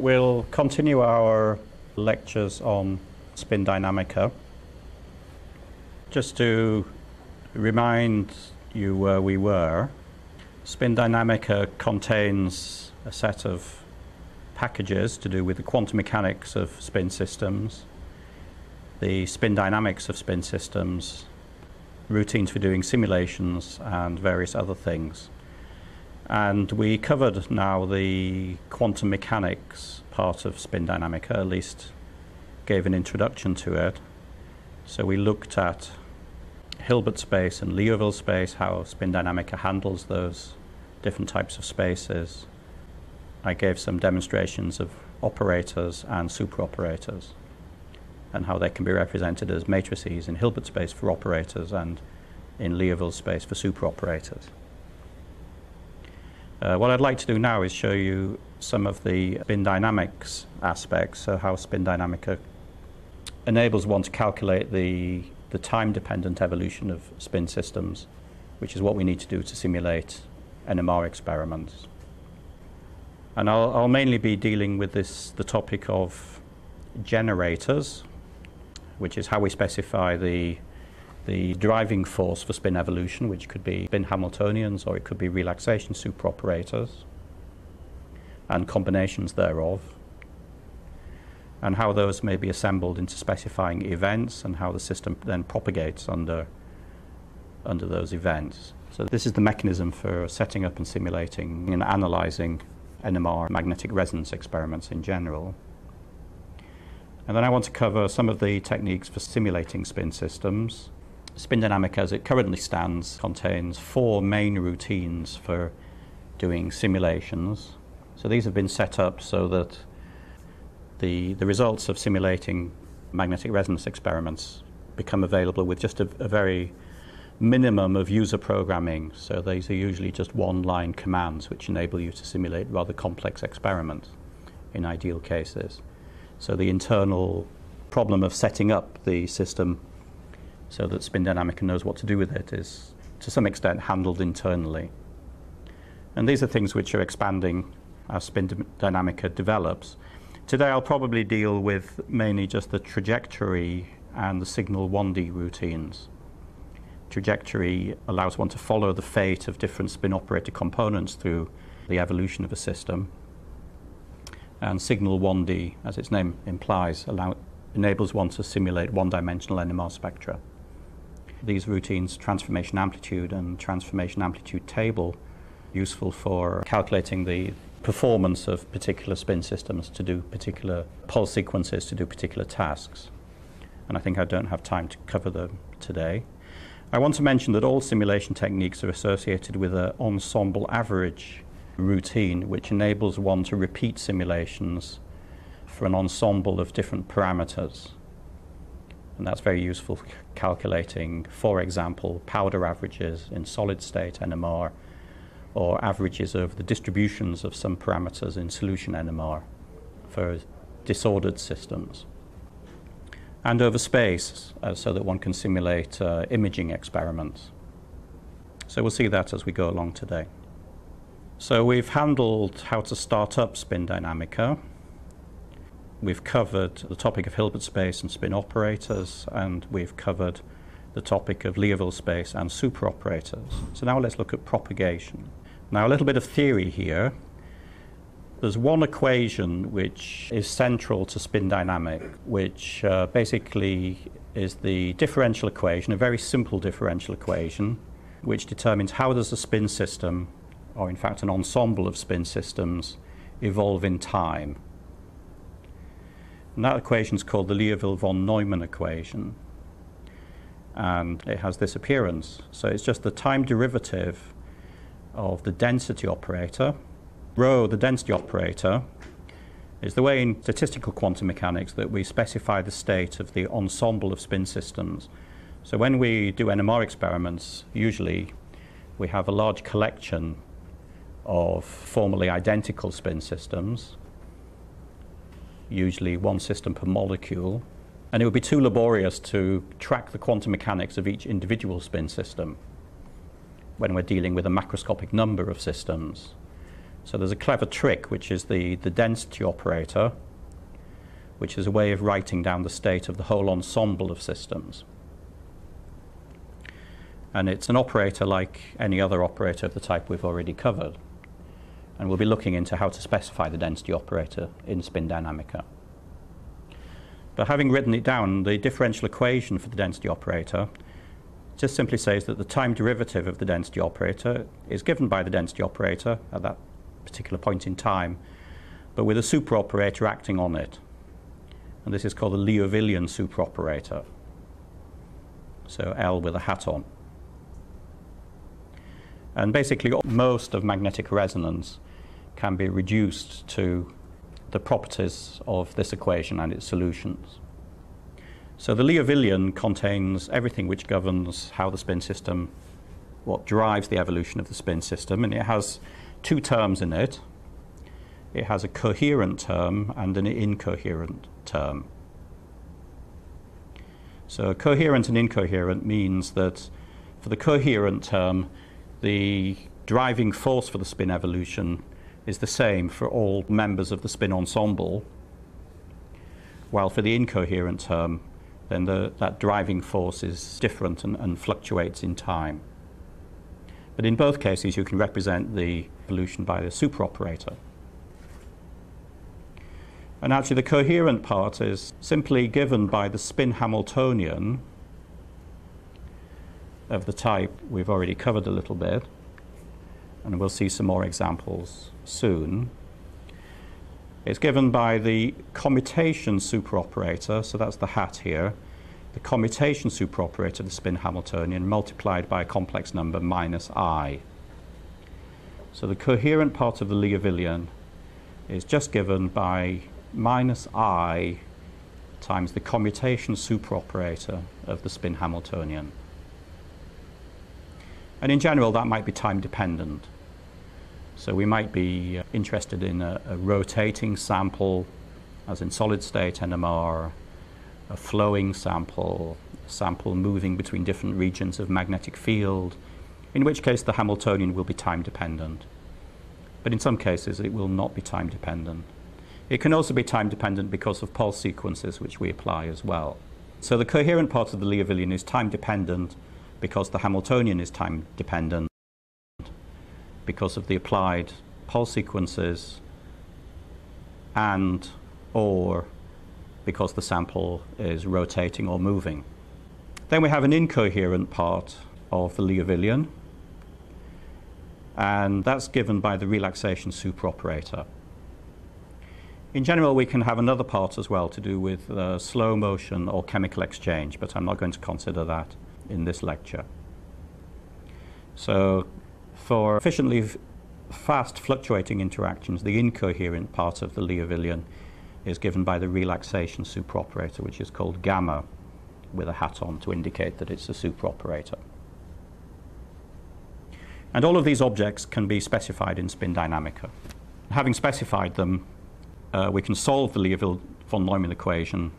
We'll continue our lectures on spin dynamica. Just to remind you where we were, spin dynamica contains a set of packages to do with the quantum mechanics of spin systems, the spin dynamics of spin systems, routines for doing simulations, and various other things. And we covered now the quantum mechanics part of spin dynamica, at least gave an introduction to it. So we looked at Hilbert space and Liouville space, how spin dynamica handles those different types of spaces. I gave some demonstrations of operators and superoperators and how they can be represented as matrices in Hilbert space for operators and in Liouville space for superoperators. Uh, what I'd like to do now is show you some of the spin dynamics aspects, so how spin dynamica enables one to calculate the, the time-dependent evolution of spin systems, which is what we need to do to simulate NMR experiments. And I'll, I'll mainly be dealing with this, the topic of generators, which is how we specify the, the driving force for spin evolution, which could be spin Hamiltonians or it could be relaxation superoperators, and combinations thereof, and how those may be assembled into specifying events and how the system then propagates under, under those events. So this is the mechanism for setting up and simulating and analyzing NMR magnetic resonance experiments in general. And then I want to cover some of the techniques for simulating spin systems. Spin Dynamica as it currently stands contains four main routines for doing simulations. So these have been set up so that the, the results of simulating magnetic resonance experiments become available with just a, a very minimum of user programming. So these are usually just one-line commands which enable you to simulate rather complex experiments in ideal cases. So the internal problem of setting up the system so that Spin Dynamica knows what to do with it is to some extent handled internally. And these are things which are expanding as Spin Dynamica develops. Today I'll probably deal with mainly just the trajectory and the signal 1D routines trajectory allows one to follow the fate of different spin operator components through the evolution of a system. And signal 1D, as its name implies, allow, enables one to simulate one-dimensional NMR spectra. These routines, transformation amplitude and transformation amplitude table, useful for calculating the performance of particular spin systems to do particular pulse sequences to do particular tasks. And I think I don't have time to cover them today. I want to mention that all simulation techniques are associated with an ensemble average routine, which enables one to repeat simulations for an ensemble of different parameters. And that's very useful for calculating, for example, powder averages in solid state NMR or averages of the distributions of some parameters in solution NMR for disordered systems and over space uh, so that one can simulate uh, imaging experiments. So we'll see that as we go along today. So we've handled how to start up Spin Dynamica. We've covered the topic of Hilbert space and spin operators, and we've covered the topic of Liouville space and superoperators. So now let's look at propagation. Now a little bit of theory here. There's one equation which is central to spin dynamic, which uh, basically is the differential equation, a very simple differential equation, which determines how does a spin system, or in fact an ensemble of spin systems, evolve in time. And that equation is called the Liouville von Neumann equation. And it has this appearance. So it's just the time derivative of the density operator, Rho, the density operator, is the way in statistical quantum mechanics that we specify the state of the ensemble of spin systems. So when we do NMR experiments, usually we have a large collection of formally identical spin systems, usually one system per molecule, and it would be too laborious to track the quantum mechanics of each individual spin system when we're dealing with a macroscopic number of systems. So there's a clever trick, which is the, the density operator, which is a way of writing down the state of the whole ensemble of systems. And it's an operator like any other operator of the type we've already covered. And we'll be looking into how to specify the density operator in Spin Dynamica. But having written it down, the differential equation for the density operator just simply says that the time derivative of the density operator is given by the density operator at that particular point in time, but with a superoperator acting on it. And this is called the Liouvillean superoperator. So L with a hat on. And basically, most of magnetic resonance can be reduced to the properties of this equation and its solutions. So the Liouvillean contains everything which governs how the spin system, what drives the evolution of the spin system, and it has two terms in it. It has a coherent term and an incoherent term. So coherent and incoherent means that for the coherent term, the driving force for the spin evolution is the same for all members of the spin ensemble, while for the incoherent term, then the, that driving force is different and, and fluctuates in time. But in both cases, you can represent the evolution by the superoperator. And actually, the coherent part is simply given by the spin Hamiltonian of the type we've already covered a little bit, and we'll see some more examples soon. It's given by the commutation superoperator, so that's the hat here, the commutation superoperator, of the spin Hamiltonian, multiplied by a complex number minus i. So the coherent part of the Liouvillean is just given by minus i times the commutation superoperator of the spin Hamiltonian. And in general, that might be time dependent. So we might be uh, interested in a, a rotating sample, as in solid state NMR, a flowing sample, a sample moving between different regions of magnetic field, in which case the Hamiltonian will be time dependent. But in some cases, it will not be time dependent. It can also be time dependent because of pulse sequences, which we apply as well. So the coherent part of the Liouvillean is time dependent because the Hamiltonian is time dependent because of the applied pulse sequences and or because the sample is rotating or moving. Then we have an incoherent part of the Liouvillean, and that's given by the relaxation superoperator. In general, we can have another part as well to do with uh, slow motion or chemical exchange, but I'm not going to consider that in this lecture. So for efficiently fast fluctuating interactions, the incoherent part of the Liouvillean is given by the relaxation superoperator, which is called gamma, with a hat on to indicate that it's a superoperator. And all of these objects can be specified in Spin Dynamica. Having specified them, uh, we can solve the Liouville von Neumann equation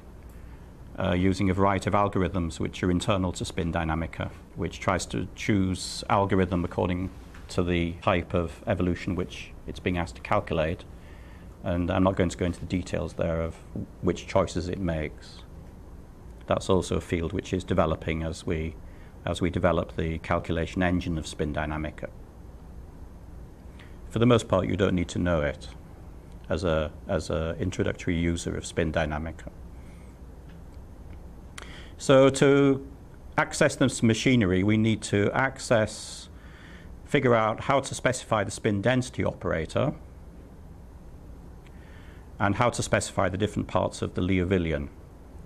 uh, using a variety of algorithms which are internal to Spin Dynamica, which tries to choose algorithm according to the type of evolution which it's being asked to calculate. And I'm not going to go into the details there of which choices it makes. That's also a field which is developing as we, as we develop the calculation engine of Spin Dynamica. For the most part, you don't need to know it as a as an introductory user of Spin Dynamica. So to access this machinery, we need to access, figure out how to specify the spin density operator and how to specify the different parts of the Liouvillean,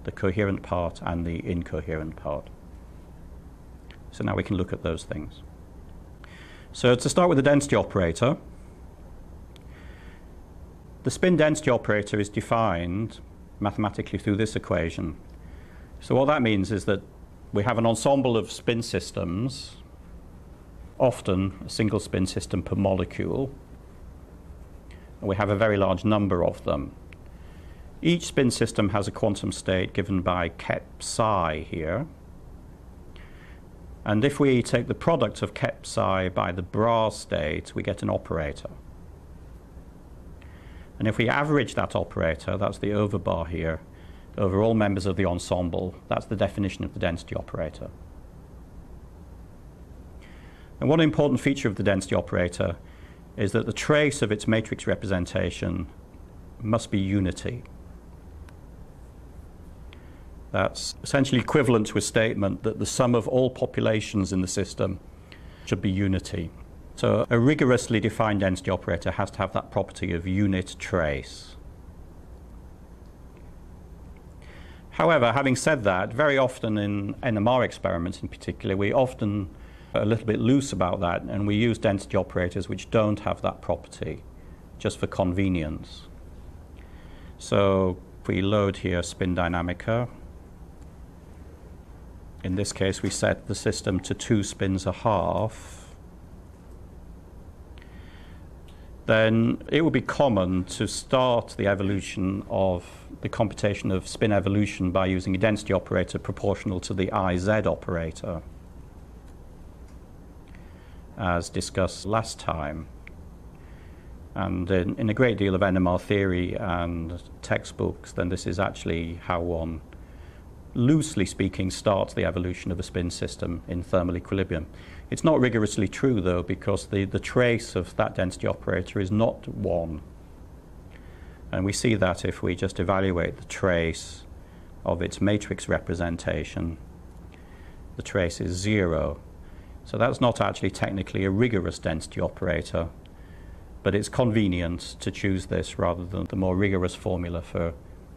the coherent part and the incoherent part. So now we can look at those things. So to start with the density operator, the spin density operator is defined mathematically through this equation. So what that means is that we have an ensemble of spin systems, often a single spin system per molecule. And we have a very large number of them. Each spin system has a quantum state given by ket psi here. And if we take the product of ket psi by the bra state, we get an operator. And if we average that operator, that's the over bar here, over all members of the ensemble, that's the definition of the density operator. And one important feature of the density operator is that the trace of its matrix representation must be unity. That's essentially equivalent to a statement that the sum of all populations in the system should be unity. So a rigorously defined density operator has to have that property of unit trace. However, having said that, very often in NMR experiments in particular, we often are a little bit loose about that and we use density operators which don't have that property just for convenience. So if we load here spin dynamica, in this case we set the system to two spins a half, then it would be common to start the evolution of the computation of spin evolution by using a density operator proportional to the IZ operator, as discussed last time. And in, in, a great deal of NMR theory and textbooks, then this is actually how one, loosely speaking, starts the evolution of a spin system in thermal equilibrium. It's not rigorously true, though, because the, the trace of that density operator is not 1. And we see that if we just evaluate the trace of its matrix representation, the trace is 0. So that's not actually technically a rigorous density operator, but it's convenient to choose this rather than the more rigorous formula for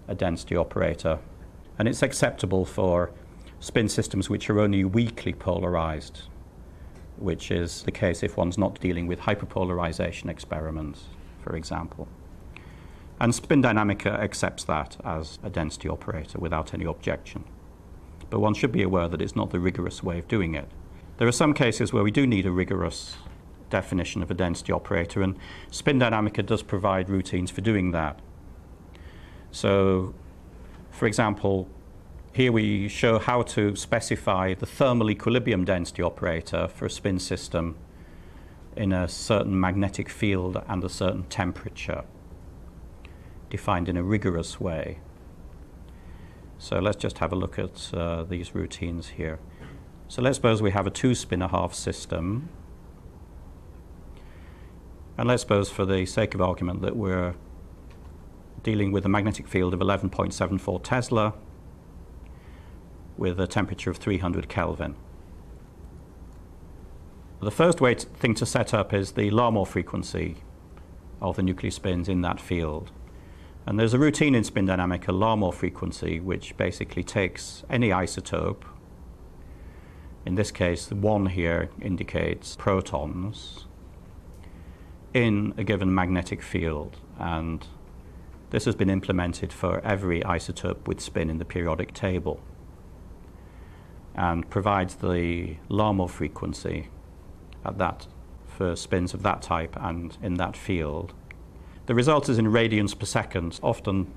a density operator. And it's acceptable for spin systems which are only weakly polarized which is the case if one's not dealing with hyperpolarization experiments, for example. And Spin Dynamica accepts that as a density operator without any objection. But one should be aware that it's not the rigorous way of doing it. There are some cases where we do need a rigorous definition of a density operator, and Spin Dynamica does provide routines for doing that. So, for example, here we show how to specify the thermal equilibrium density operator for a spin system in a certain magnetic field and a certain temperature, defined in a rigorous way. So let's just have a look at uh, these routines here. So let's suppose we have a two spin a half system. And let's suppose for the sake of argument that we're dealing with a magnetic field of 11.74 Tesla with a temperature of 300 Kelvin. The first way to, thing to set up is the Larmor frequency of the nuclear spins in that field. And there's a routine in spin dynamic, a Larmor frequency, which basically takes any isotope. In this case, the one here indicates protons in a given magnetic field. And this has been implemented for every isotope with spin in the periodic table and provides the Larmor frequency at that for spins of that type and in that field. The result is in radians per second. Often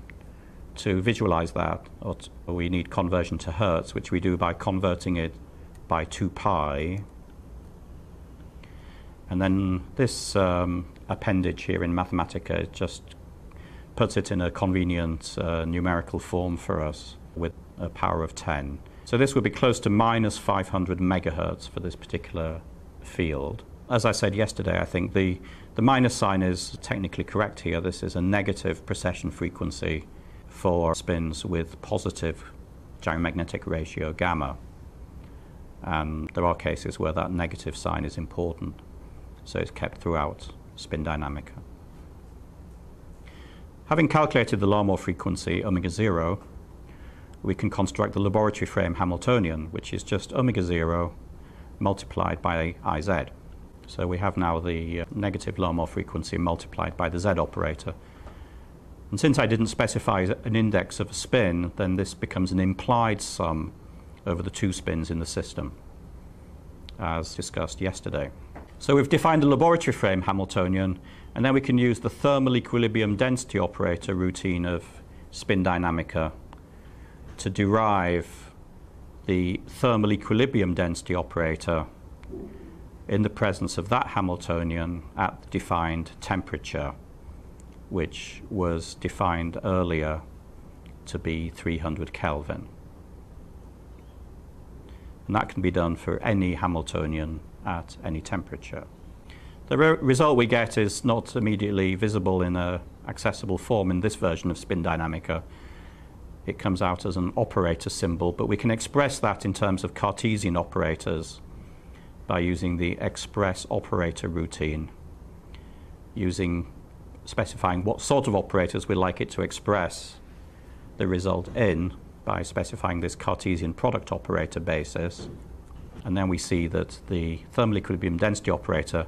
to visualize that, we need conversion to hertz, which we do by converting it by 2 pi. And then this um, appendage here in Mathematica just puts it in a convenient uh, numerical form for us with a power of 10. So this would be close to minus 500 megahertz for this particular field. As I said yesterday, I think the, the minus sign is technically correct here. This is a negative precession frequency for spins with positive gyromagnetic ratio gamma. And there are cases where that negative sign is important, so it's kept throughout spin dynamica. Having calculated the Larmor frequency, omega 0, we can construct the laboratory frame Hamiltonian, which is just omega 0 multiplied by Iz. So we have now the uh, negative Larmor frequency multiplied by the Z operator. And since I didn't specify an index of a spin, then this becomes an implied sum over the two spins in the system, as discussed yesterday. So we've defined a laboratory frame Hamiltonian, and then we can use the thermal equilibrium density operator routine of spin dynamica to derive the thermal equilibrium density operator in the presence of that Hamiltonian at the defined temperature which was defined earlier to be 300 Kelvin. And that can be done for any Hamiltonian at any temperature. The re result we get is not immediately visible in a accessible form in this version of Spin Dynamica. It comes out as an operator symbol, but we can express that in terms of Cartesian operators by using the express operator routine, using specifying what sort of operators we'd like it to express the result in by specifying this Cartesian product operator basis. And then we see that the thermal equilibrium density operator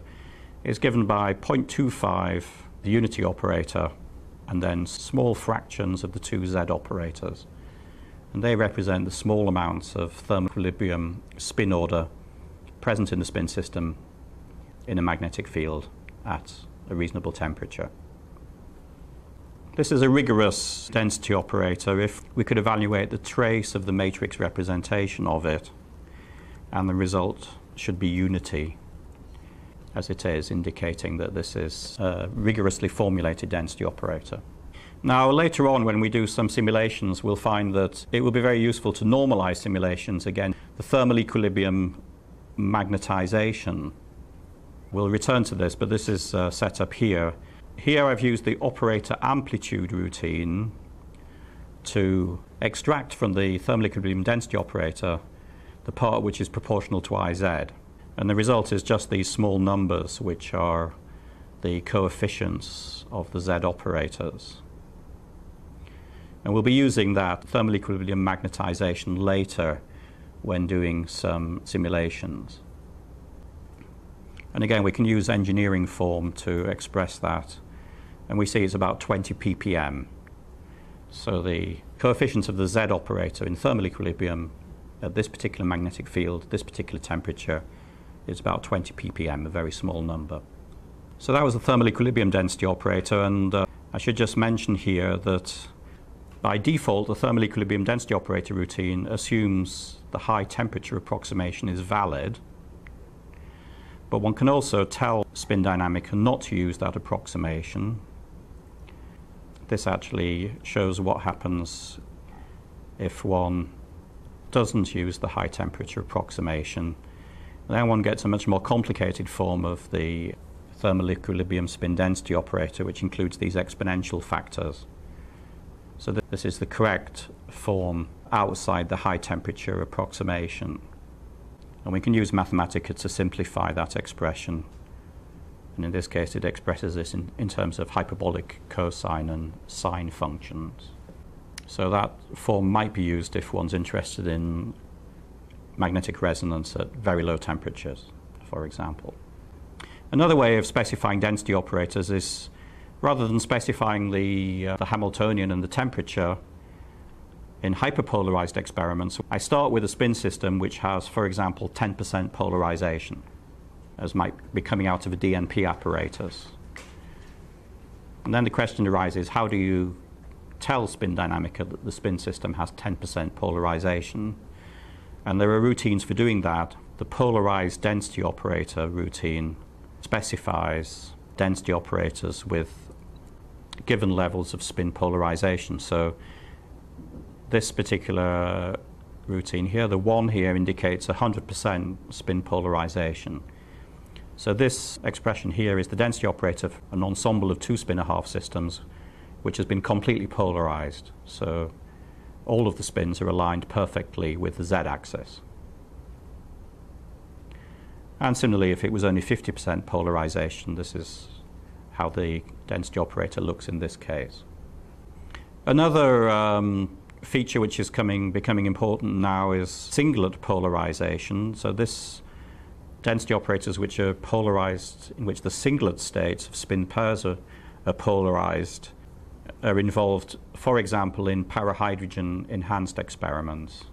is given by 0.25, the unity operator, and then small fractions of the two Z operators. And they represent the small amounts of thermal equilibrium spin order present in the spin system in a magnetic field at a reasonable temperature. This is a rigorous density operator. If we could evaluate the trace of the matrix representation of it, and the result should be unity, as it is, indicating that this is a rigorously formulated density operator. Now, later on, when we do some simulations, we'll find that it will be very useful to normalize simulations again. The thermal equilibrium magnetization. We'll return to this, but this is uh, set up here here I've used the operator amplitude routine to extract from the thermal equilibrium density operator the part which is proportional to Iz. And the result is just these small numbers which are the coefficients of the Z operators. And we'll be using that thermal equilibrium magnetization later when doing some simulations. And again, we can use engineering form to express that and we see it's about 20 ppm. So the coefficient of the Z operator in thermal equilibrium at this particular magnetic field, this particular temperature, is about 20 ppm, a very small number. So that was the thermal equilibrium density operator, and uh, I should just mention here that by default, the thermal equilibrium density operator routine assumes the high temperature approximation is valid, but one can also tell Spin Dynamica not to use that approximation this actually shows what happens if one doesn't use the high temperature approximation. Then one gets a much more complicated form of the thermal equilibrium spin density operator, which includes these exponential factors. So th this is the correct form outside the high temperature approximation. And we can use Mathematica to simplify that expression and in this case, it expresses this in, in terms of hyperbolic cosine and sine functions. So that form might be used if one's interested in magnetic resonance at very low temperatures, for example. Another way of specifying density operators is rather than specifying the, uh, the Hamiltonian and the temperature in hyperpolarized experiments, I start with a spin system which has, for example, 10% polarization as might be coming out of a DNP apparatus. And then the question arises, how do you tell Spin Dynamica that the spin system has 10% polarization? And there are routines for doing that. The polarized density operator routine specifies density operators with given levels of spin polarization. So this particular routine here, the one here indicates 100% spin polarization. So this expression here is the density operator of an ensemble of two spinor half systems which has been completely polarized. So all of the spins are aligned perfectly with the z-axis. And similarly, if it was only 50% polarization, this is how the density operator looks in this case. Another um, feature which is coming, becoming important now is singlet polarization. So this density operators which are polarized, in which the singlet states of spin pairs are, are polarized, are involved, for example, in parahydrogen enhanced experiments.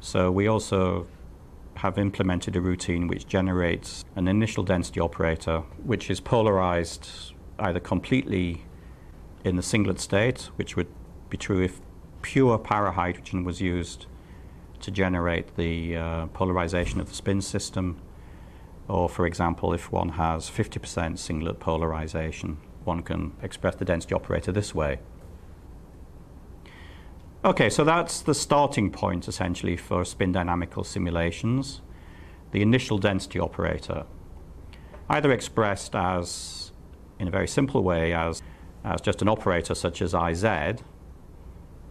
So we also have implemented a routine which generates an initial density operator which is polarized either completely in the singlet state, which would be true if pure parahydrogen was used to generate the uh, polarization of the spin system, or for example, if one has 50% singlet polarization. one can express the density operator this way. Okay, so that's the starting point essentially for spin dynamical simulations, the initial density operator, either expressed as, in a very simple way, as, as just an operator such as IZ,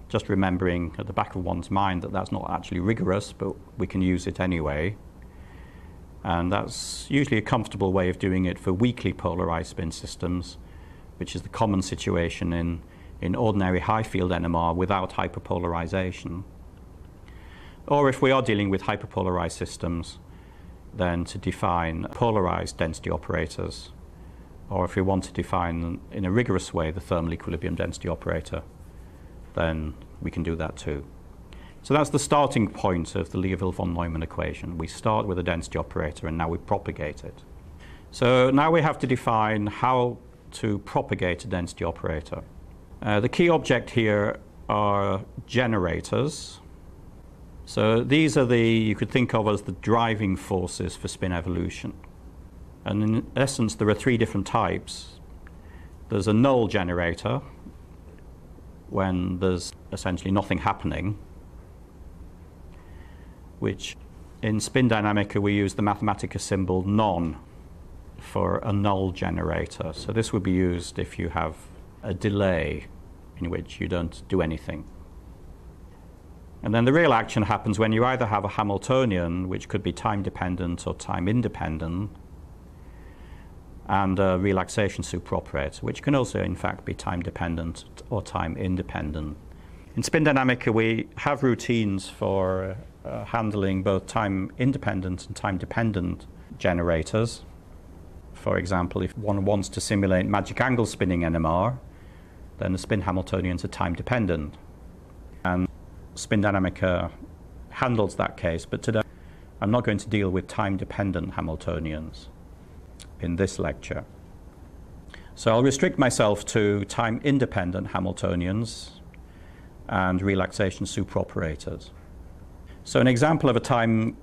just remembering at the back of one's mind that that's not actually rigorous, but we can use it anyway. And that's usually a comfortable way of doing it for weakly polarized spin systems, which is the common situation in, in ordinary high field NMR without hyperpolarization. Or if we are dealing with hyperpolarized systems, then to define polarized density operators. Or if we want to define in a rigorous way the thermal equilibrium density operator, then we can do that too. So that's the starting point of the Liouville von Neumann equation. We start with a density operator and now we propagate it. So now we have to define how to propagate a density operator. Uh, the key object here are generators. So these are the, you could think of as the driving forces for spin evolution. And in essence, there are three different types. There's a null generator, when there's essentially nothing happening which in spin dynamica we use the Mathematica symbol None for a null generator. So this would be used if you have a delay in which you don't do anything. And then the real action happens when you either have a Hamiltonian, which could be time dependent or time independent, and a relaxation superoperator, which can also, in fact, be time dependent or time independent. In spin dynamica, we have routines for uh, handling both time independent and time dependent generators. For example, if one wants to simulate magic angle spinning NMR, then the spin Hamiltonians are time dependent. And spin dynamica handles that case, but today I'm not going to deal with time dependent Hamiltonians in this lecture. So I'll restrict myself to time independent Hamiltonians and relaxation superoperators. So an example of a time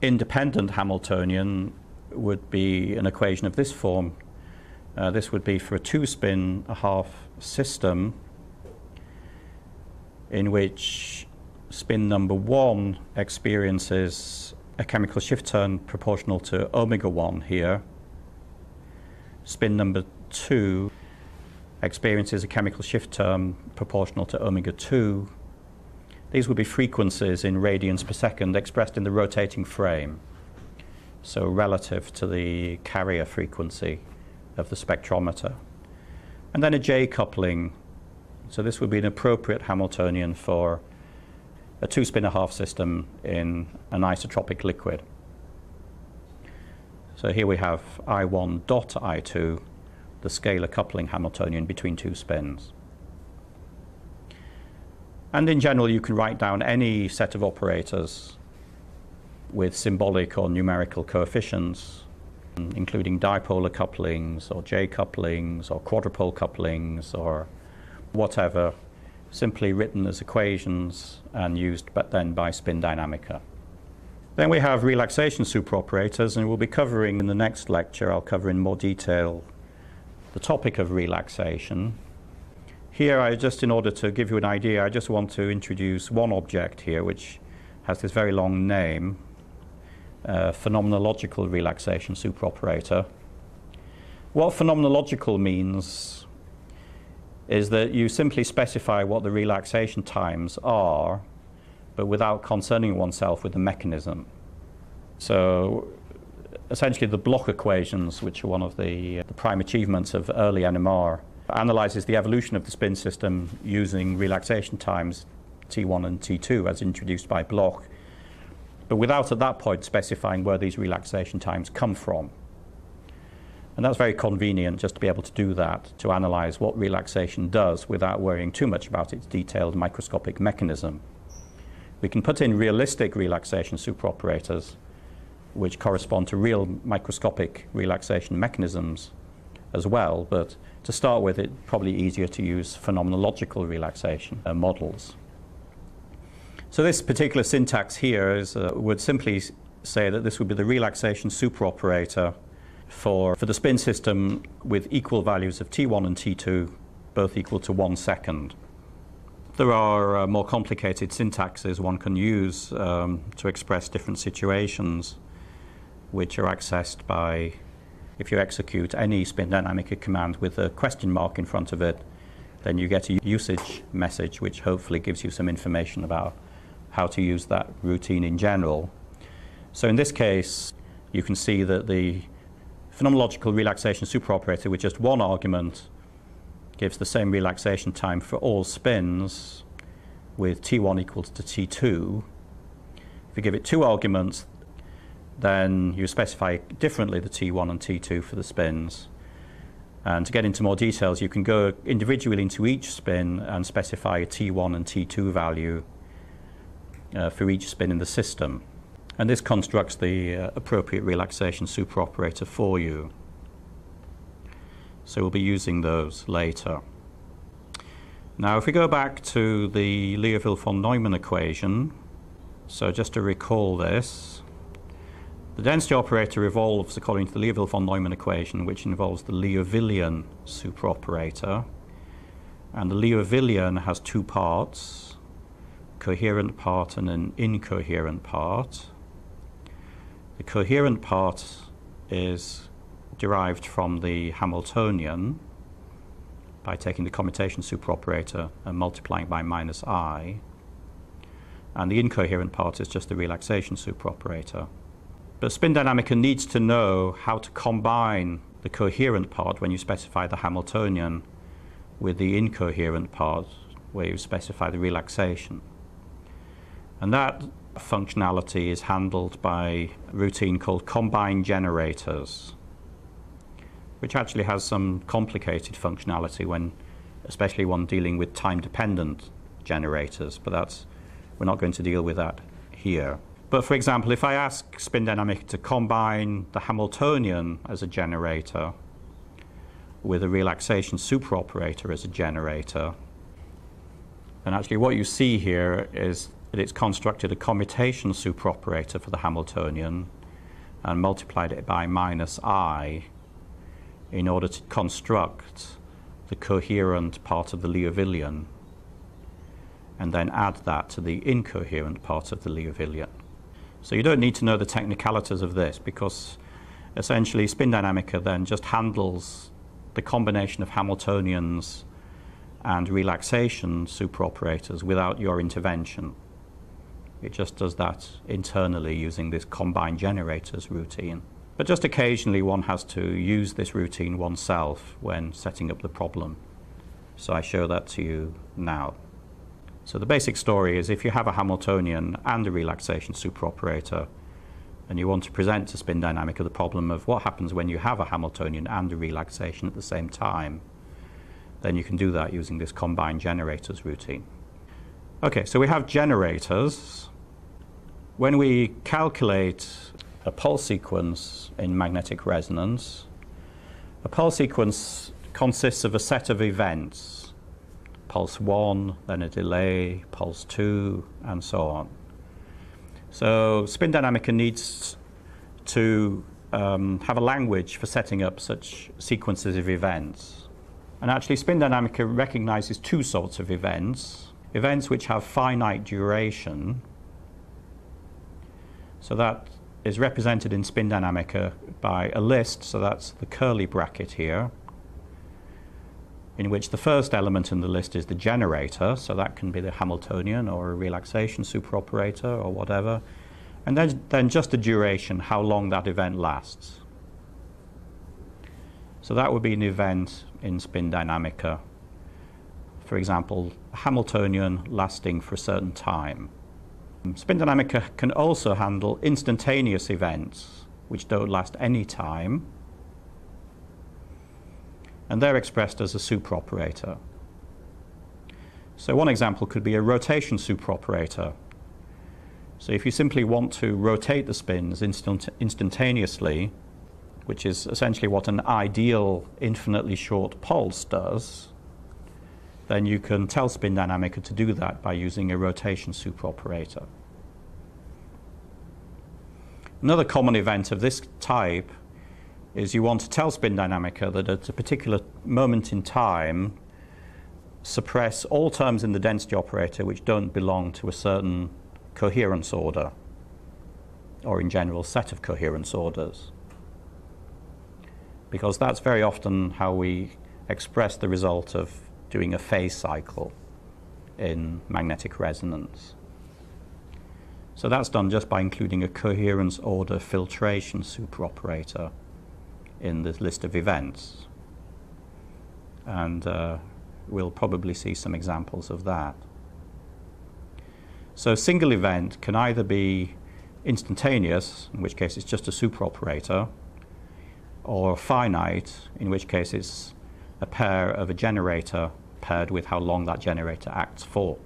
independent Hamiltonian would be an equation of this form. Uh, this would be for a two spin a half system in which spin number one experiences a chemical shift turn proportional to omega 1 here. Spin number two experiences a chemical shift term proportional to omega 2 these would be frequencies in radians per second expressed in the rotating frame, so relative to the carrier frequency of the spectrometer. And then a J coupling. So this would be an appropriate Hamiltonian for a two spin a half system in an isotropic liquid. So here we have I1 dot I2, the scalar coupling Hamiltonian between two spins. And in general, you can write down any set of operators with symbolic or numerical coefficients, including dipolar couplings or J couplings or quadrupole couplings or whatever, simply written as equations and used but then by spin dynamica. Then we have relaxation superoperators, and we'll be covering in the next lecture, I'll cover in more detail the topic of relaxation. Here, I just in order to give you an idea, I just want to introduce one object here, which has this very long name, uh, phenomenological relaxation superoperator. What phenomenological means is that you simply specify what the relaxation times are, but without concerning oneself with the mechanism. So essentially the Bloch equations, which are one of the, uh, the prime achievements of early NMR, analyzes the evolution of the spin system using relaxation times T1 and T2 as introduced by Bloch, but without at that point specifying where these relaxation times come from. And that's very convenient just to be able to do that, to analyze what relaxation does without worrying too much about its detailed microscopic mechanism. We can put in realistic relaxation superoperators, which correspond to real microscopic relaxation mechanisms as well, but to start with, it's probably easier to use phenomenological relaxation uh, models. So this particular syntax here is, uh, would simply say that this would be the relaxation superoperator for, for the spin system with equal values of t1 and t2, both equal to one second. There are uh, more complicated syntaxes one can use um, to express different situations, which are accessed by if you execute any spin dynamica command with a question mark in front of it, then you get a usage message which hopefully gives you some information about how to use that routine in general. So in this case, you can see that the phenomenological relaxation superoperator with just one argument gives the same relaxation time for all spins with t1 equals to t2. If you give it two arguments, then you specify differently the t1 and t2 for the spins. And to get into more details, you can go individually into each spin and specify a t1 and t2 value uh, for each spin in the system. And this constructs the uh, appropriate relaxation superoperator for you. So we'll be using those later. Now, if we go back to the Liouville von Neumann equation, so just to recall this, the density operator evolves according to the Liouville von Neumann equation, which involves the Liouvillean superoperator. And the Liouvillean has two parts, coherent part and an incoherent part. The coherent part is derived from the Hamiltonian by taking the commutation superoperator and multiplying by minus i. And the incoherent part is just the relaxation superoperator. But spin dynamica needs to know how to combine the coherent part when you specify the Hamiltonian with the incoherent part where you specify the relaxation. And that functionality is handled by a routine called combine generators which actually has some complicated functionality when, especially when dealing with time-dependent generators, but that's, we're not going to deal with that here. But for example, if I ask Spin Dynamica to combine the Hamiltonian as a generator with a relaxation superoperator as a generator, and actually what you see here is that it's constructed a commutation superoperator for the Hamiltonian and multiplied it by minus i in order to construct the coherent part of the Liouvillean and then add that to the incoherent part of the Liouvillean. So you don't need to know the technicalities of this because essentially spin dynamica then just handles the combination of Hamiltonians and relaxation superoperators without your intervention. It just does that internally using this combine generators routine. But just occasionally one has to use this routine oneself when setting up the problem. So I show that to you now. So the basic story is if you have a Hamiltonian and a relaxation superoperator, and you want to present a spin dynamic of the problem of what happens when you have a Hamiltonian and a relaxation at the same time, then you can do that using this combine generators routine. Okay, so we have generators. When we calculate a pulse sequence in magnetic resonance. A pulse sequence consists of a set of events pulse 1, then a delay, pulse 2, and so on. So spin dynamica needs to um, have a language for setting up such sequences of events. And actually, spin dynamica recognizes two sorts of events events which have finite duration. So that is represented in spin dynamica by a list, so that's the curly bracket here, in which the first element in the list is the generator, so that can be the Hamiltonian or a relaxation superoperator or whatever, and then, then just the duration, how long that event lasts. So that would be an event in spin dynamica. For example, a Hamiltonian lasting for a certain time. Spin Dynamica can also handle instantaneous events which don't last any time and they're expressed as a superoperator. So one example could be a rotation superoperator. So if you simply want to rotate the spins instant instantaneously, which is essentially what an ideal infinitely short pulse does, then you can tell Spin Dynamica to do that by using a rotation superoperator. Another common event of this type is you want to tell spin dynamica that at a particular moment in time, suppress all terms in the density operator which don't belong to a certain coherence order, or in general, set of coherence orders. Because that's very often how we express the result of doing a phase cycle in magnetic resonance. So that's done just by including a coherence order filtration superoperator in the list of events. And uh, we'll probably see some examples of that. So a single event can either be instantaneous, in which case it's just a superoperator, or finite, in which case it's a pair of a generator paired with how long that generator acts for.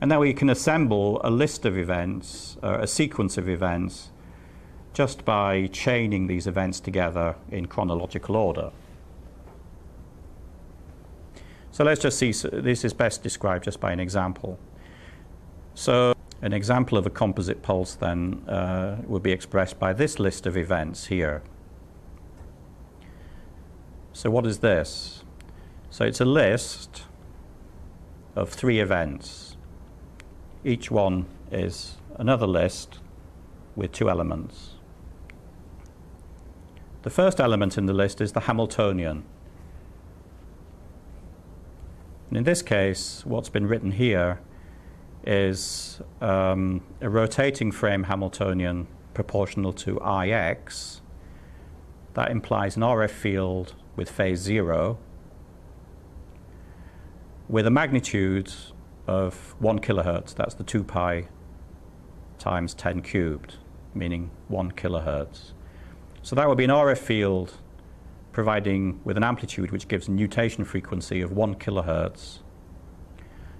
And now we can assemble a list of events, uh, a sequence of events, just by chaining these events together in chronological order. So let's just see, this is best described just by an example. So an example of a composite pulse then uh, would be expressed by this list of events here. So what is this? So it's a list of three events. Each one is another list with two elements. The first element in the list is the Hamiltonian. And in this case, what's been written here is um, a rotating frame Hamiltonian proportional to Ix. That implies an RF field with phase zero with a magnitude of 1 kilohertz, that's the 2 pi times 10 cubed, meaning 1 kilohertz. So that would be an RF field providing with an amplitude which gives a nutation frequency of 1 kilohertz,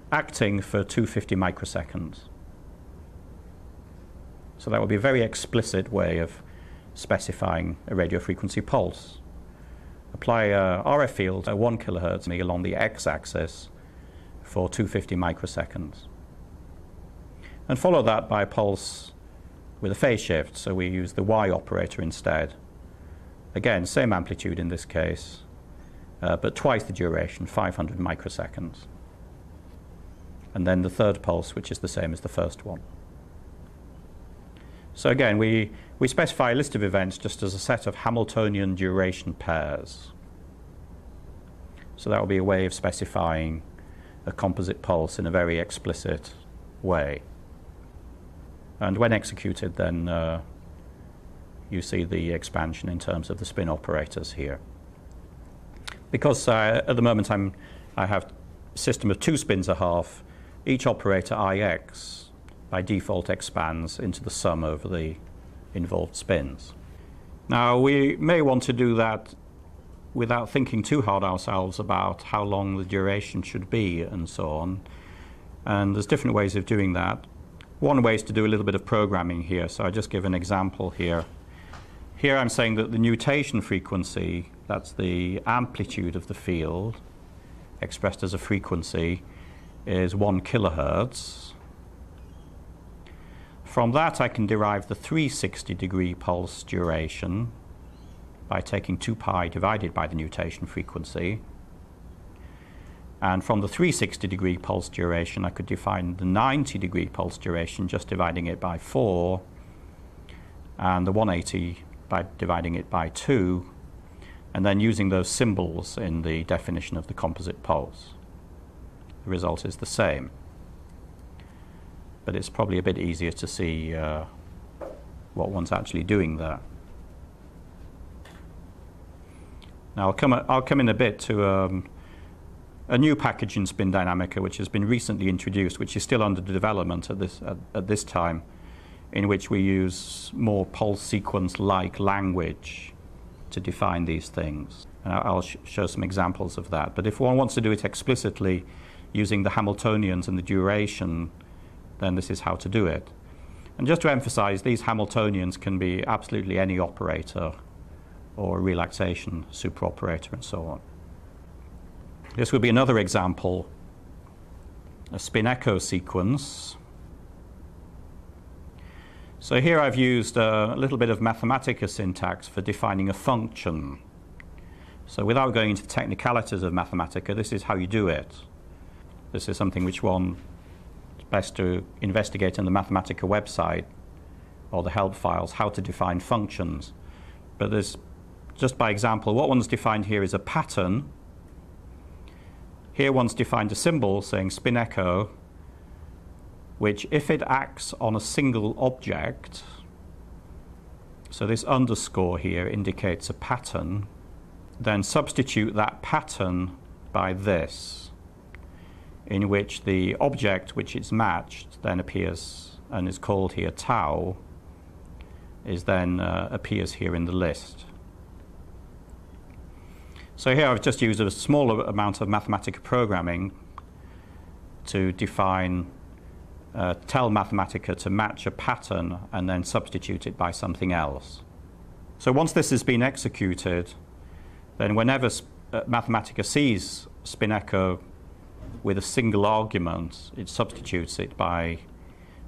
acting for 250 microseconds. So that would be a very explicit way of specifying a radio frequency pulse. Apply a RF field at 1 kilohertz along the x-axis for 250 microseconds. And follow that by a pulse with a phase shift, so we use the Y operator instead. Again, same amplitude in this case, uh, but twice the duration, 500 microseconds. And then the third pulse, which is the same as the first one. So again, we, we specify a list of events just as a set of Hamiltonian duration pairs. So that will be a way of specifying a composite pulse in a very explicit way. And when executed, then uh, you see the expansion in terms of the spin operators here. Because uh, at the moment I'm, I have a system of two spins a half, each operator Ix by default expands into the sum over the involved spins. Now we may want to do that without thinking too hard ourselves about how long the duration should be and so on. And there's different ways of doing that. One way is to do a little bit of programming here. So I just give an example here. Here I'm saying that the nutation frequency, that's the amplitude of the field expressed as a frequency, is 1 kilohertz. From that I can derive the 360 degree pulse duration by taking 2 pi divided by the nutation frequency. And from the 360 degree pulse duration, I could define the 90 degree pulse duration just dividing it by 4, and the 180 by dividing it by 2, and then using those symbols in the definition of the composite pulse. The result is the same. But it's probably a bit easier to see uh, what one's actually doing there. Now I'll come, I'll come in a bit to um, a new package in Spin Dynamica which has been recently introduced, which is still under development at this, at, at this time, in which we use more pulse sequence-like language to define these things. And I'll sh show some examples of that. But if one wants to do it explicitly using the Hamiltonians and the duration, then this is how to do it. And just to emphasize, these Hamiltonians can be absolutely any operator or relaxation superoperator and so on. This would be another example, a spin echo sequence. So here I've used a little bit of Mathematica syntax for defining a function. So without going into the technicalities of Mathematica, this is how you do it. This is something which one is best to investigate in the Mathematica website or the help files, how to define functions. But there's, just by example, what one's defined here is a pattern. Here one's defined a symbol saying spin echo, which if it acts on a single object, so this underscore here indicates a pattern, then substitute that pattern by this, in which the object which is matched then appears and is called here tau, is then uh, appears here in the list. So here I've just used a small amount of Mathematica programming to define uh, tell Mathematica to match a pattern and then substitute it by something else. So once this has been executed, then whenever uh, Mathematica sees spin echo with a single argument, it substitutes it by,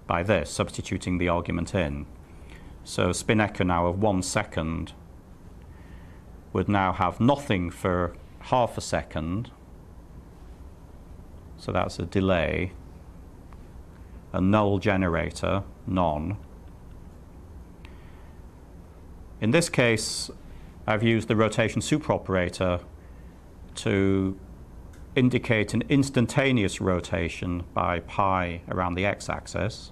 by this, substituting the argument in. So spin echo now of one second would now have nothing for half a second. So that's a delay a null generator, none. In this case, I've used the rotation superoperator to indicate an instantaneous rotation by pi around the x-axis.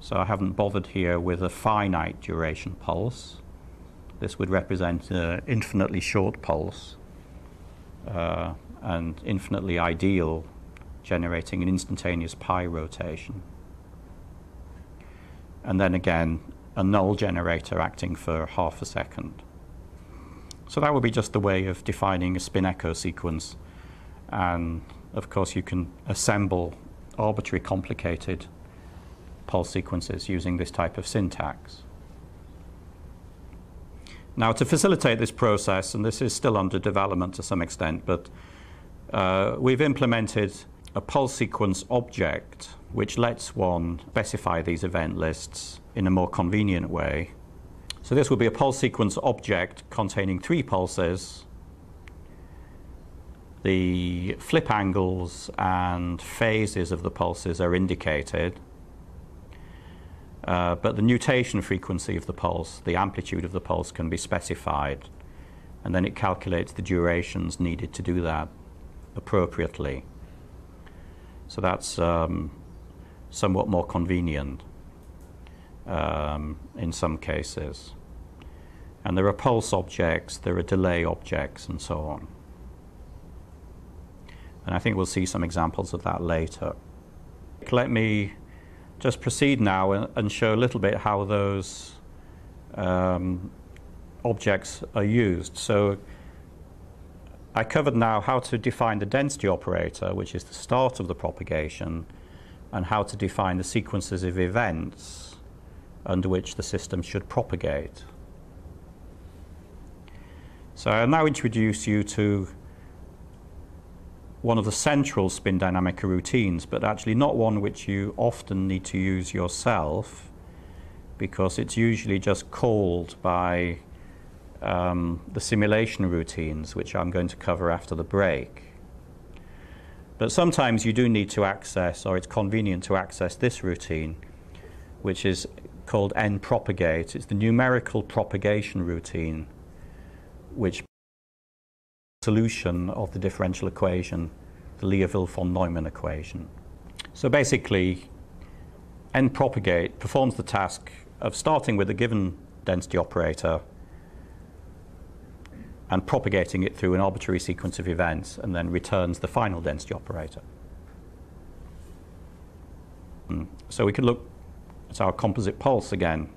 So I haven't bothered here with a finite duration pulse. This would represent an infinitely short pulse uh, and infinitely ideal generating an instantaneous pi rotation. And then again, a null generator acting for half a second. So that would be just the way of defining a spin echo sequence. And of course, you can assemble arbitrary complicated pulse sequences using this type of syntax. Now, to facilitate this process, and this is still under development to some extent, but uh, we've implemented a pulse sequence object which lets one specify these event lists in a more convenient way. So this would be a pulse sequence object containing three pulses. The flip angles and phases of the pulses are indicated. Uh, but the nutation frequency of the pulse, the amplitude of the pulse can be specified. And then it calculates the durations needed to do that appropriately. So that's um, somewhat more convenient um, in some cases. And there are pulse objects, there are delay objects, and so on. And I think we'll see some examples of that later. Let me just proceed now and show a little bit how those um, objects are used. So I covered now how to define the density operator, which is the start of the propagation, and how to define the sequences of events under which the system should propagate. So I'll now introduce you to one of the central Spin Dynamica routines, but actually not one which you often need to use yourself because it's usually just called by um, the simulation routines, which I'm going to cover after the break. But sometimes you do need to access, or it's convenient to access this routine, which is called NPropagate. It's the numerical propagation routine, which solution of the differential equation, the Liouville von Neumann equation. So basically, NPropagate performs the task of starting with a given density operator and propagating it through an arbitrary sequence of events and then returns the final density operator. Hmm. So we could look at our composite pulse again.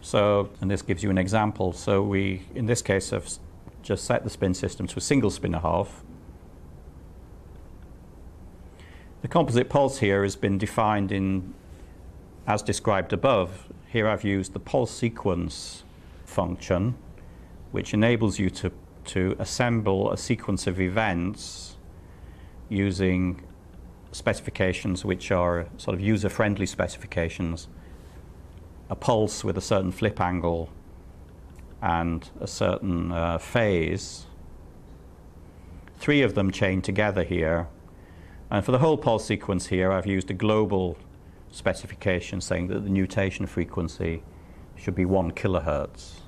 So, and this gives you an example. So we, in this case, have just set the spin system to a single spin a half. The composite pulse here has been defined in, as described above. Here I've used the pulse sequence function, which enables you to to assemble a sequence of events using specifications which are sort of user-friendly specifications a pulse with a certain flip angle and a certain uh, phase. Three of them chain together here. And for the whole pulse sequence here, I've used a global specification saying that the nutation frequency should be one kilohertz.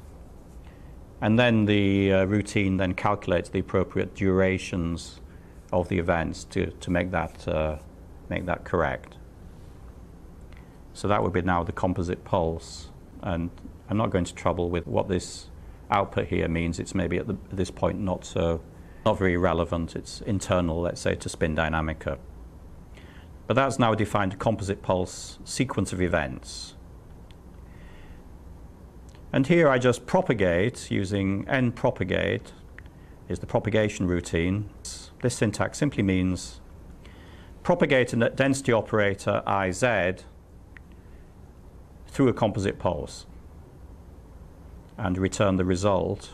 And then the uh, routine then calculates the appropriate durations of the events to, to make, that, uh, make that correct. So that would be now the composite pulse. And I'm not going to trouble with what this output here means. It's maybe at, the, at this point not so, not very relevant. It's internal, let's say, to Spin Dynamica. But that's now defined a composite pulse sequence of events. And here I just propagate using NPropagate is the propagation routine. This syntax simply means propagate a density operator iz through a composite pulse and return the result.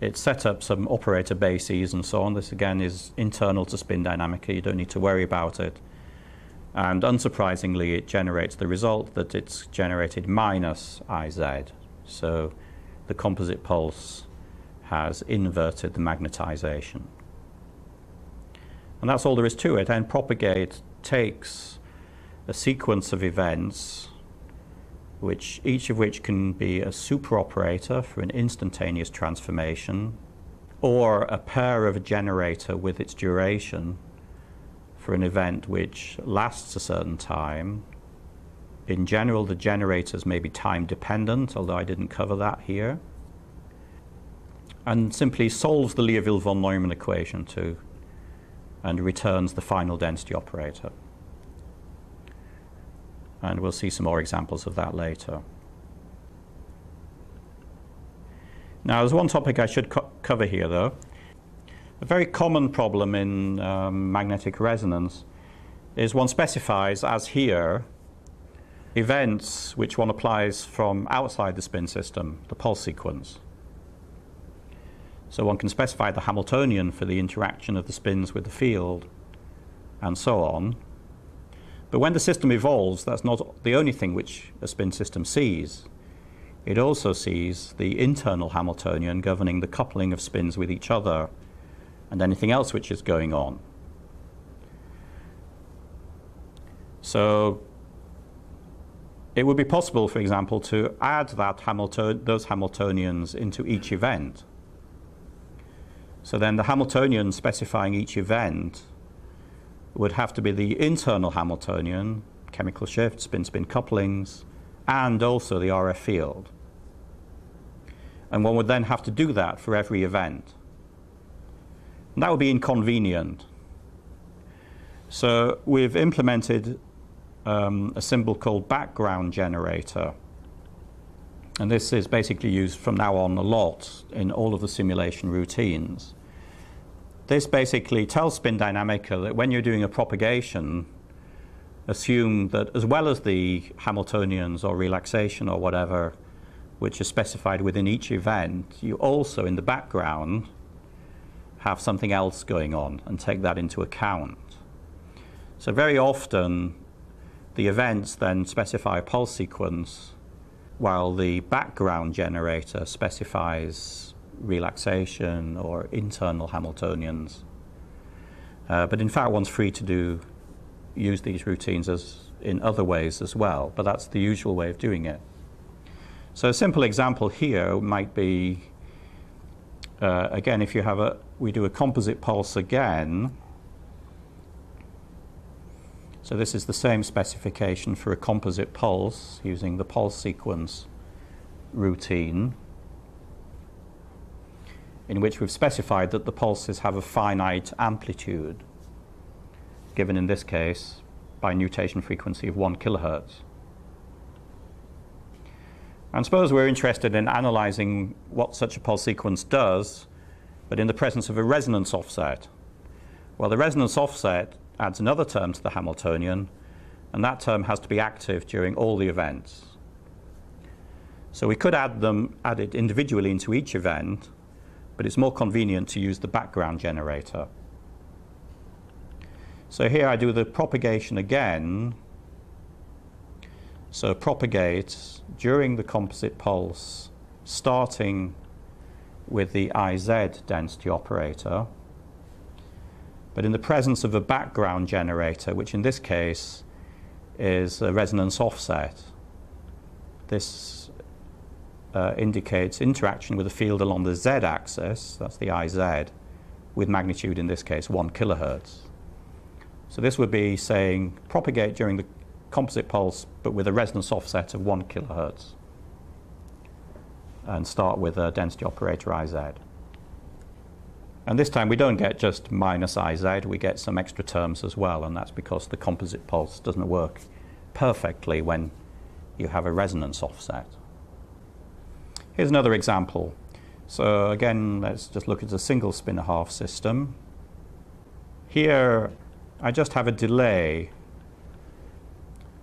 It set up some operator bases and so on. This again is internal to Spin Dynamica. You don't need to worry about it. And unsurprisingly, it generates the result that it's generated minus Iz. So the composite pulse has inverted the magnetization. And that's all there is to it. NPropagate takes a sequence of events which each of which can be a superoperator for an instantaneous transformation or a pair of a generator with its duration for an event which lasts a certain time. In general, the generators may be time dependent, although I didn't cover that here. And simply solves the Liouville von Neumann equation too and returns the final density operator and we'll see some more examples of that later. Now, there's one topic I should co cover here, though. A very common problem in um, magnetic resonance is one specifies, as here, events which one applies from outside the spin system, the pulse sequence. So one can specify the Hamiltonian for the interaction of the spins with the field, and so on. But when the system evolves, that's not the only thing which a spin system sees. It also sees the internal Hamiltonian governing the coupling of spins with each other and anything else which is going on. So it would be possible, for example, to add that Hamilton, those Hamiltonians into each event. So then the Hamiltonian specifying each event would have to be the internal Hamiltonian, chemical shift, spin-spin couplings, and also the RF field. And one would then have to do that for every event. And that would be inconvenient. So we've implemented um, a symbol called background generator. And this is basically used from now on a lot in all of the simulation routines. This basically tells Spin Dynamica that when you're doing a propagation, assume that as well as the Hamiltonians or relaxation or whatever, which is specified within each event, you also in the background have something else going on and take that into account. So very often the events then specify a pulse sequence while the background generator specifies relaxation or internal Hamiltonians. Uh, but in fact, one's free to do use these routines as in other ways as well, but that's the usual way of doing it. So a simple example here might be, uh, again, if you have a, we do a composite pulse again. So this is the same specification for a composite pulse using the pulse sequence routine in which we've specified that the pulses have a finite amplitude, given in this case by nutation frequency of 1 kilohertz. And suppose we're interested in analyzing what such a pulse sequence does, but in the presence of a resonance offset. Well, the resonance offset adds another term to the Hamiltonian, and that term has to be active during all the events. So we could add them, add it individually into each event, but it's more convenient to use the background generator. So here I do the propagation again, So propagate during the composite pulse, starting with the IZ density operator, but in the presence of a background generator, which in this case is a resonance offset. This uh, indicates interaction with a field along the Z axis, that's the IZ, with magnitude in this case 1 kilohertz. So this would be saying propagate during the composite pulse but with a resonance offset of 1 kilohertz and start with a density operator IZ. And this time we don't get just minus IZ, we get some extra terms as well, and that's because the composite pulse doesn't work perfectly when you have a resonance offset. Here's another example. So again, let's just look at a single spin a half system. Here, I just have a delay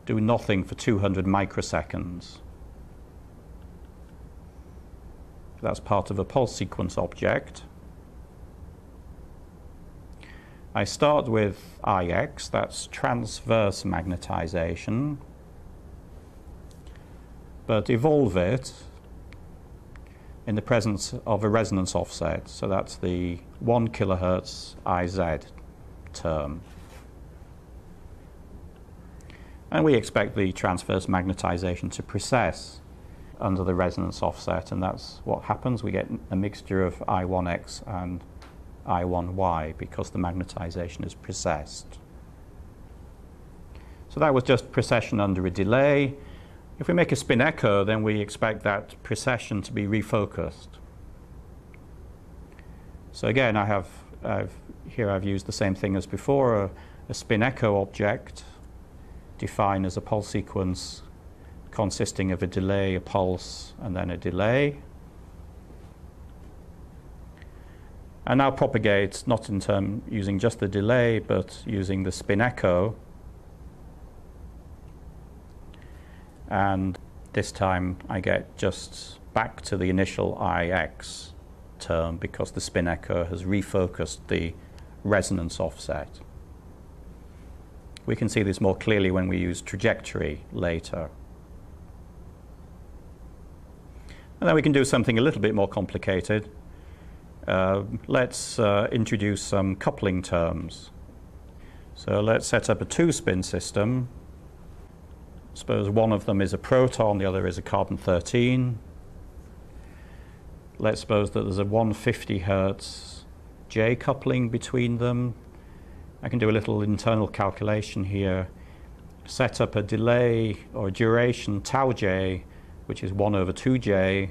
do nothing for 200 microseconds. That's part of a pulse sequence object. I start with IX, that's transverse magnetization, but evolve it in the presence of a resonance offset. So that's the 1 kilohertz IZ term. And we expect the transverse magnetization to precess under the resonance offset, and that's what happens. We get a mixture of I1X and I1Y because the magnetization is precessed. So that was just precession under a delay. If we make a spin echo, then we expect that precession to be refocused. So again, I have I've, here I've used the same thing as before, a, a spin echo object defined as a pulse sequence consisting of a delay, a pulse, and then a delay. And now propagate not in term using just the delay, but using the spin echo. And this time I get just back to the initial IX term because the spin echo has refocused the resonance offset. We can see this more clearly when we use trajectory later. And then we can do something a little bit more complicated. Uh, let's uh, introduce some coupling terms. So let's set up a two-spin system. Suppose one of them is a proton, the other is a carbon-13. Let's suppose that there's a 150 hertz J coupling between them. I can do a little internal calculation here, set up a delay or duration tau j, which is 1 over 2j,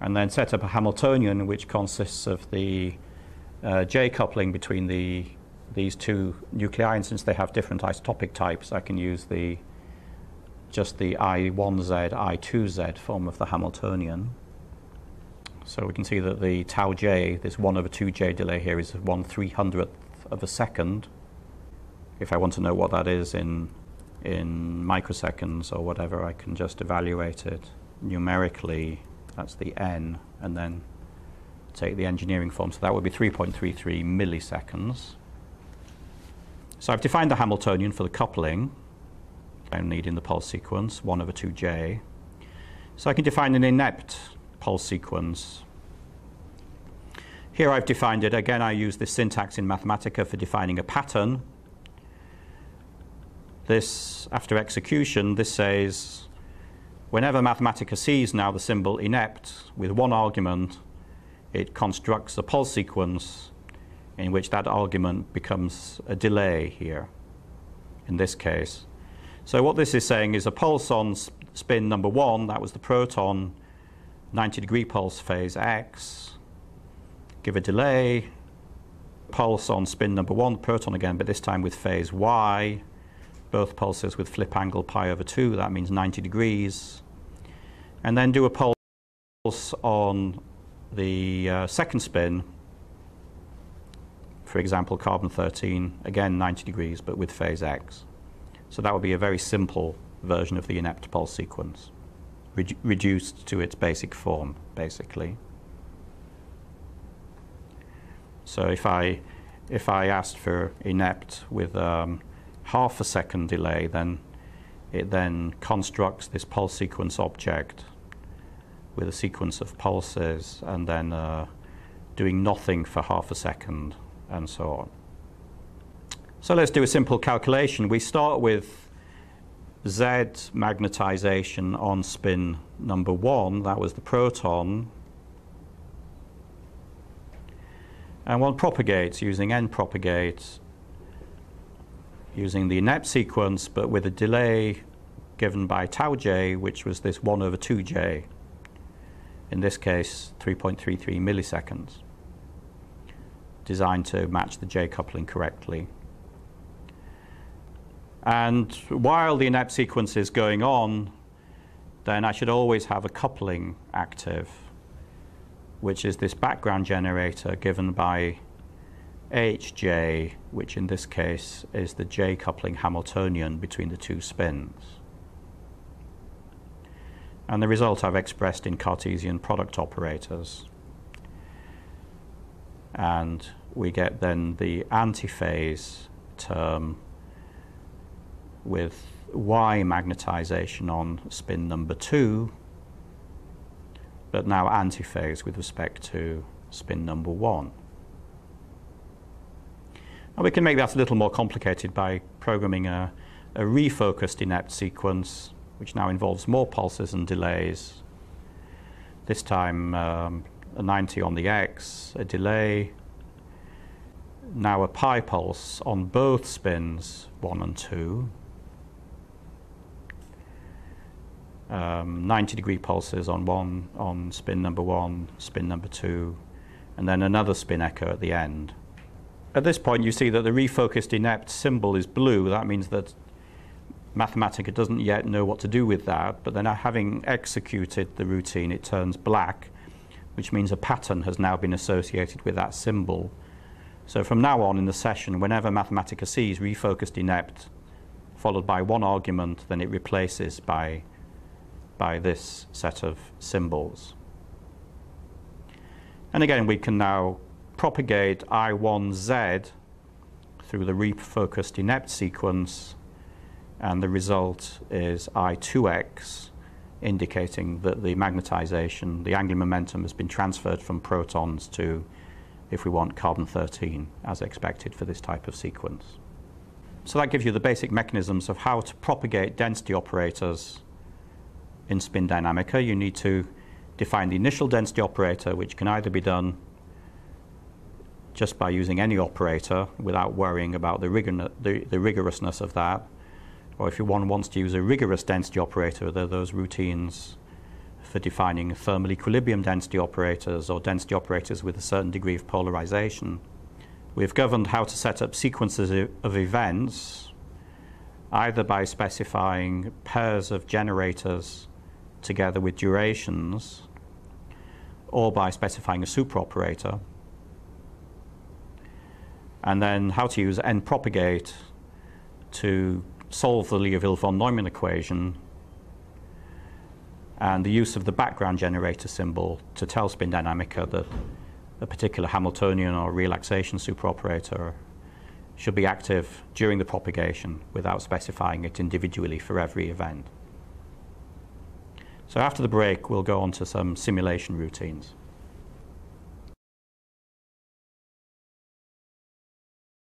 and then set up a Hamiltonian which consists of the uh, j coupling between the these two nuclei, and since they have different isotopic types, I can use the just the I1z, I2z form of the Hamiltonian. So we can see that the tau j, this 1 over 2j delay here is 1 300th of a second. If I want to know what that is in, in microseconds or whatever, I can just evaluate it numerically. That's the n, and then take the engineering form. So that would be 3.33 milliseconds. So I've defined the Hamiltonian for the coupling. I need in the pulse sequence, 1 over 2j. So I can define an INEPT pulse sequence. Here I've defined it. Again, I use this syntax in Mathematica for defining a pattern. This, after execution, this says, whenever Mathematica sees now the symbol INEPT with one argument, it constructs a pulse sequence in which that argument becomes a delay here, in this case. So what this is saying is a pulse on spin number one, that was the proton, 90 degree pulse phase X, give a delay, pulse on spin number one, proton again, but this time with phase Y, both pulses with flip angle pi over 2, that means 90 degrees, and then do a pulse on the uh, second spin, for example, carbon 13, again 90 degrees, but with phase X. So that would be a very simple version of the INEPT pulse sequence reduced to its basic form, basically. So if I, if I asked for INEPT with um, half a second delay, then it then constructs this pulse sequence object with a sequence of pulses and then uh, doing nothing for half a second and so on. So let's do a simple calculation. We start with Z magnetization on spin number one, that was the proton. And one propagates using NPropagates using the INEPT sequence but with a delay given by tau j, which was this 1 over 2j, in this case 3.33 milliseconds, designed to match the j coupling correctly. And while the INEPT sequence is going on, then I should always have a coupling active, which is this background generator given by HJ, which in this case is the J coupling Hamiltonian between the two spins. And the result I've expressed in Cartesian product operators. And we get then the antiphase term with Y magnetization on spin number two, but now antiphase with respect to spin number one. And we can make that a little more complicated by programming a, a refocused INEPT sequence, which now involves more pulses and delays. This time um, a 90 on the X, a delay, now a pi pulse on both spins 1 and 2. Um, 90 degree pulses on one on spin number one, spin number two, and then another spin echo at the end. At this point, you see that the refocused INEPT symbol is blue. That means that Mathematica doesn't yet know what to do with that, but then having executed the routine, it turns black, which means a pattern has now been associated with that symbol. So from now on in the session, whenever Mathematica sees refocused INEPT followed by one argument, then it replaces by, by this set of symbols. And again, we can now propagate I1Z through the refocused INEPT sequence, and the result is I2X, indicating that the magnetization, the angular momentum, has been transferred from protons to, if we want, carbon 13, as expected for this type of sequence. So that gives you the basic mechanisms of how to propagate density operators in Spin Dynamica. You need to define the initial density operator, which can either be done just by using any operator without worrying about the, rigor, the, the rigorousness of that. Or if one wants to use a rigorous density operator, there are those routines for defining thermal equilibrium density operators or density operators with a certain degree of polarization. We've governed how to set up sequences of events either by specifying pairs of generators together with durations or by specifying a superoperator and then how to use NPropagate to solve the Liouville von Neumann equation and the use of the background generator symbol to tell Spin Dynamica that a particular Hamiltonian or relaxation superoperator should be active during the propagation without specifying it individually for every event. So after the break, we'll go on to some simulation routines.